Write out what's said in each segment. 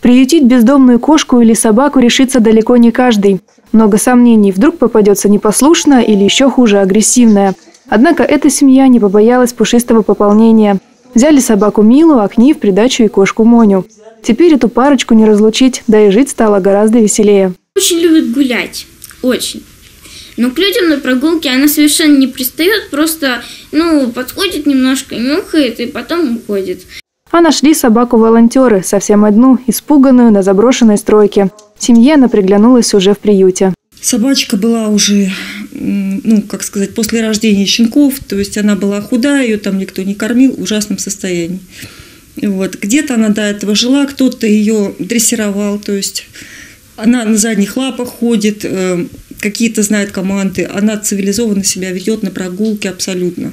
Приютить бездомную кошку или собаку решится далеко не каждый. Много сомнений, вдруг попадется непослушная или еще хуже агрессивная. Однако эта семья не побоялась пушистого пополнения. Взяли собаку Милу, а к ней в придачу и кошку Моню. Теперь эту парочку не разлучить, да и жить стало гораздо веселее. Очень любит гулять, очень. Но к людям на прогулке она совершенно не пристает, просто ну, подходит немножко, нюхает и потом уходит. А нашли собаку волонтеры, совсем одну, испуганную на заброшенной стройке. Семье она приглянулась уже в приюте. Собачка была уже, ну, как сказать, после рождения щенков, то есть она была худая, ее там никто не кормил, в ужасном состоянии. Вот. Где-то она до этого жила, кто-то ее дрессировал, то есть она на задних лапах ходит, э, какие-то знает команды, она цивилизованно себя ведет на прогулке абсолютно.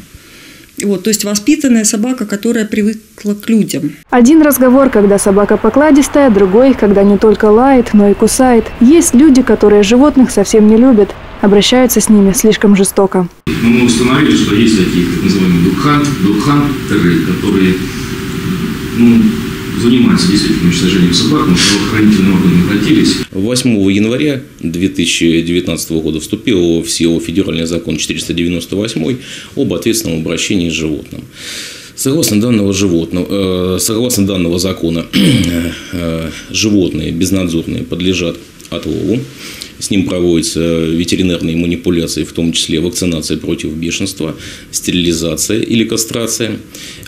Вот, то есть воспитанная собака, которая привыкла к людям. Один разговор, когда собака покладистая, другой, когда не только лает, но и кусает. Есть люди, которые животных совсем не любят, обращаются с ними слишком жестоко. Мы установили, что есть такие так называемые духан, духантеры, которые ну, занимаются действительно уничтожением собак, но правоохранительные органы обратились. 8 января 2019 года вступил в силу федеральный закон 498 об ответственном обращении с животным. Согласно данного, животного, э, согласно данного закона, э, животные безнадзорные подлежат отлову, с ним проводятся ветеринарные манипуляции, в том числе вакцинация против бешенства, стерилизация или кастрация.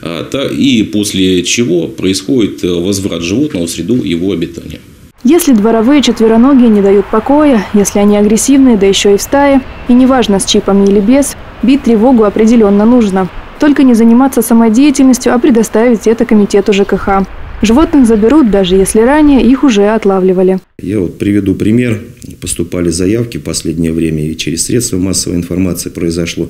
А и после чего происходит возврат животного в среду его обитания. Если дворовые четвероногие не дают покоя, если они агрессивные, да еще и в стае, и неважно с чипом или без, бить тревогу определенно нужно. Только не заниматься самодеятельностью, а предоставить это комитету ЖКХ. Животных заберут, даже если ранее их уже отлавливали. Я вот приведу пример. Поступали заявки в последнее время, и через средства массовой информации произошло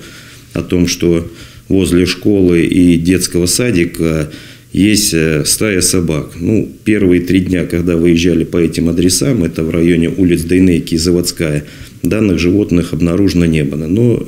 о том, что возле школы и детского садика есть э, стая собак. Ну, первые три дня, когда выезжали по этим адресам, это в районе улиц Дейнейки и Заводская, данных животных обнаружено не было. Но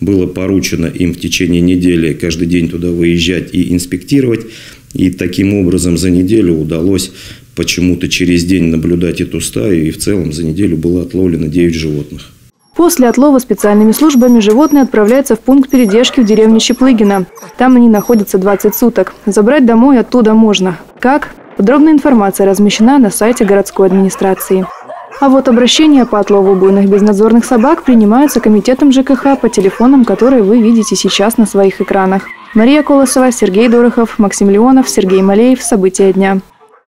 было поручено им в течение недели каждый день туда выезжать и инспектировать. И таким образом за неделю удалось почему-то через день наблюдать эту стаю, и в целом за неделю было отловлено 9 животных. После отлова специальными службами животные отправляются в пункт передержки в деревне Щеплыгина. Там они находятся 20 суток. Забрать домой оттуда можно. Как? Подробная информация размещена на сайте городской администрации. А вот обращения по отлову буйных безнадзорных собак принимаются комитетом ЖКХ по телефонам, которые вы видите сейчас на своих экранах. Мария Колосова, Сергей Дорохов, Максим Леонов, Сергей Малеев. События дня.